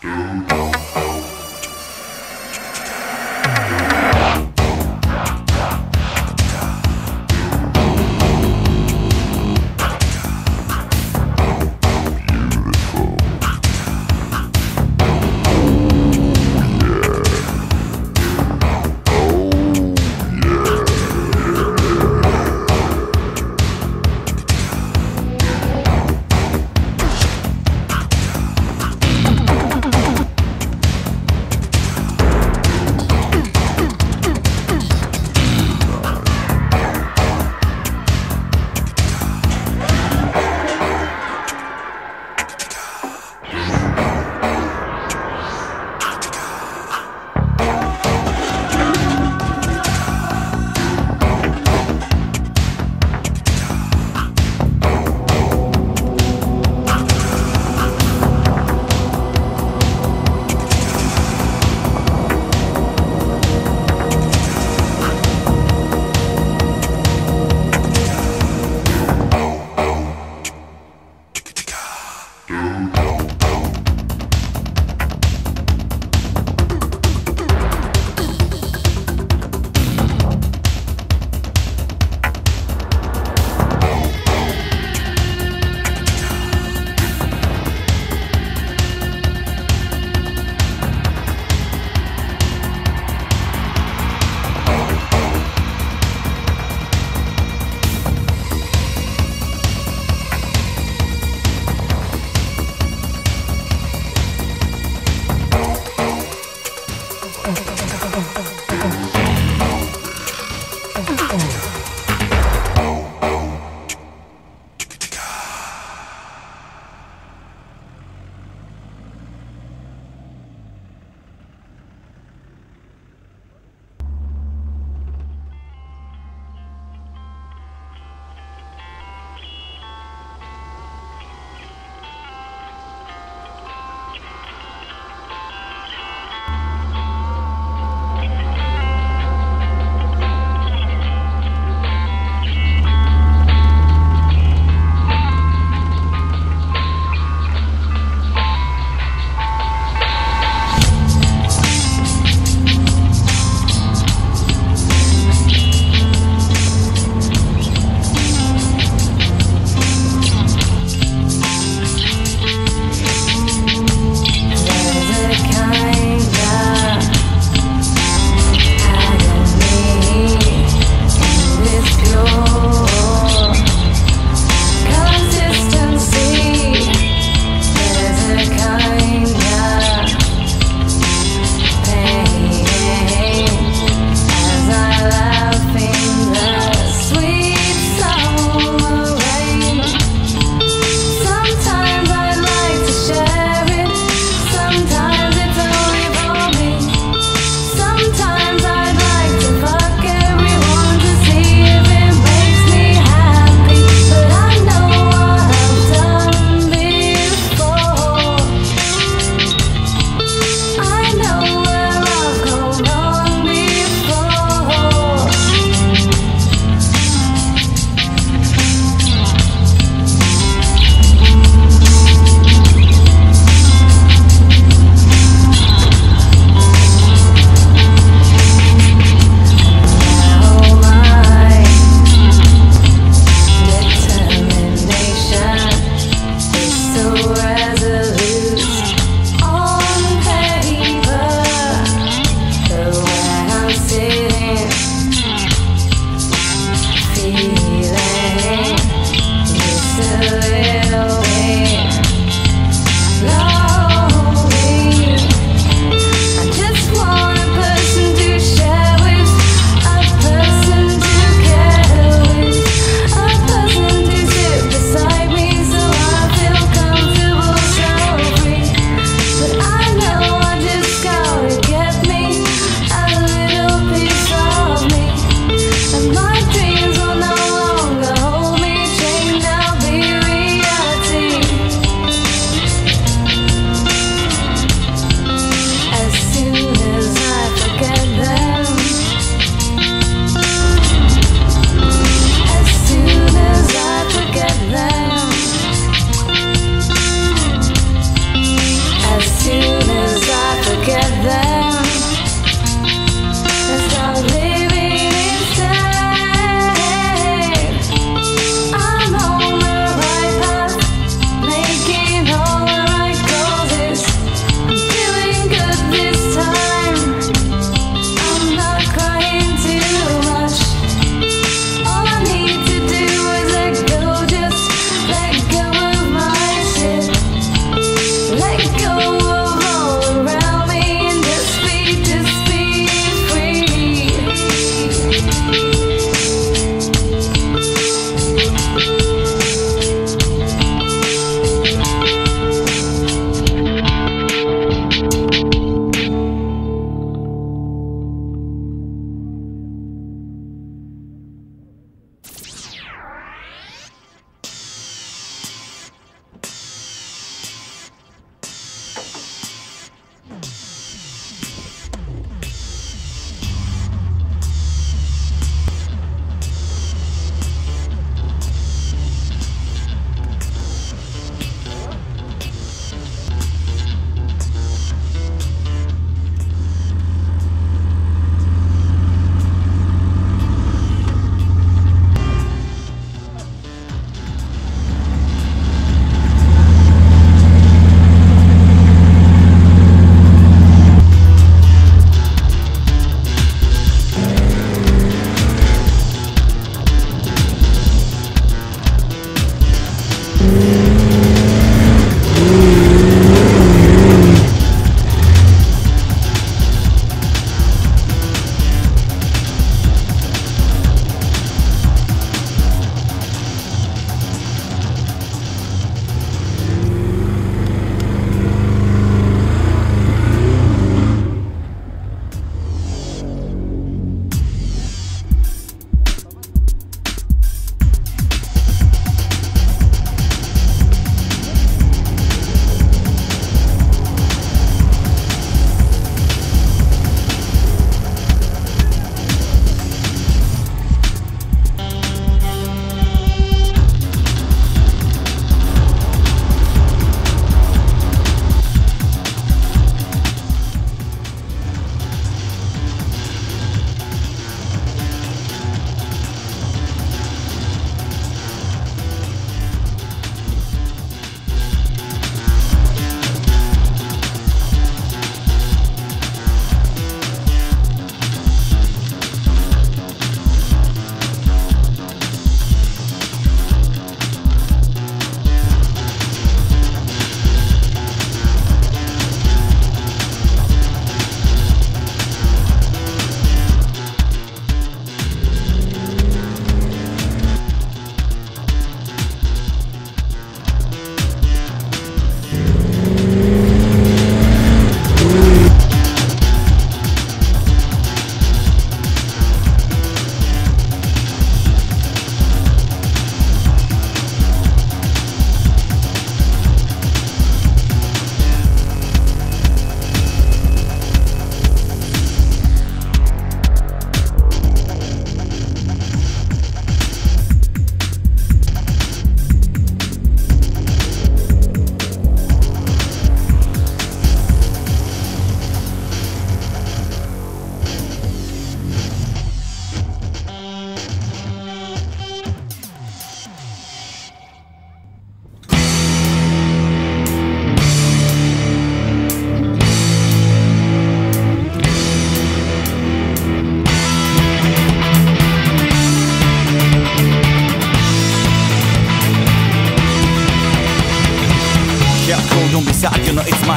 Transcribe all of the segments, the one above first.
Down.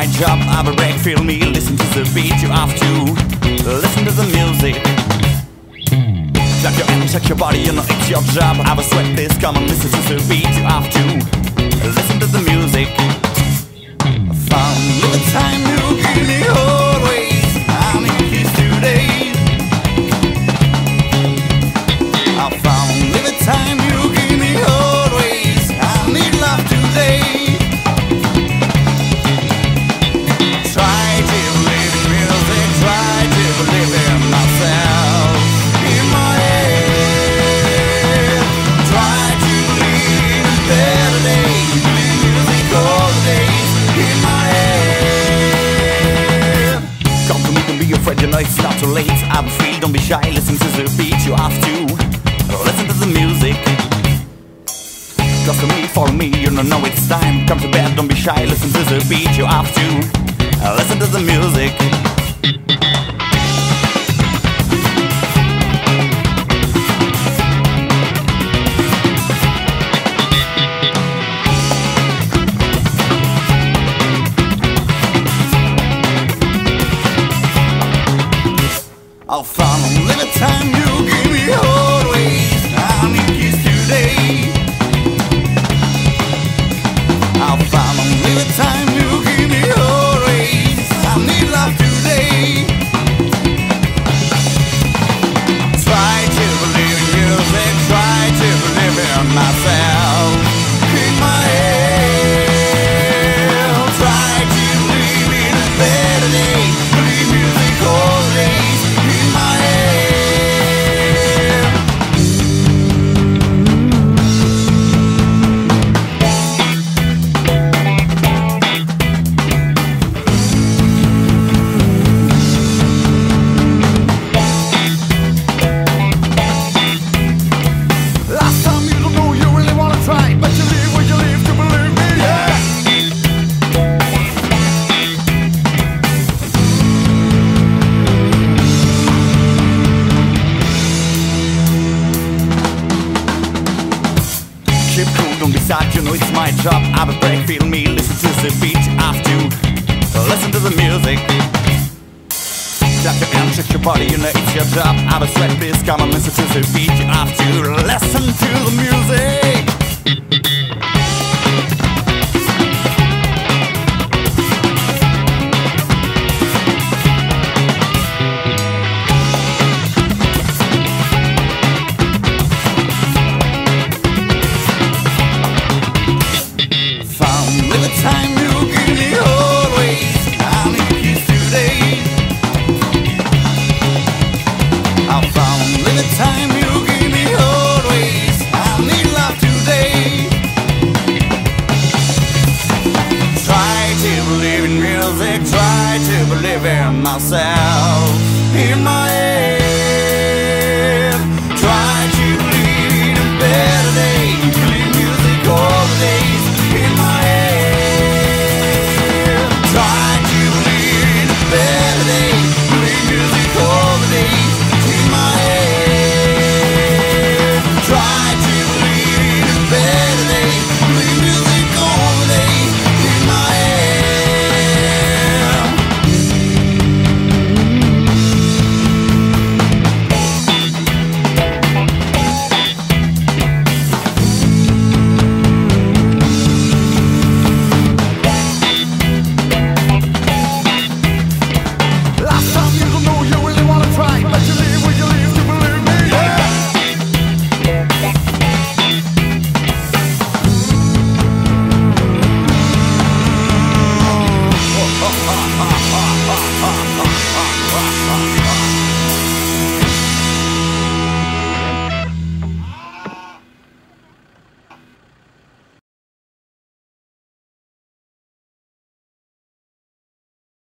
My job I have a break, feel me, listen to the beat You have to. Listen to the music. Clap your hands, shake your body, you know it's your job. I have a sweat this, come on listen to the beat You have to. Listen to the music. Found the time it's not too late. I'm free, don't be shy, listen to the beat You have to. Listen to the music. Cause to me, for me, you don't know it's time. Come to bed, don't be shy, listen to the beat You have to. Listen to the music I'll find a the time I have a break, feel me, listen to the beat You have to listen to the music. Clap your hands, shake your body, you know it's your job. I have a sweat, please come and listen to the beat You have to listen to the music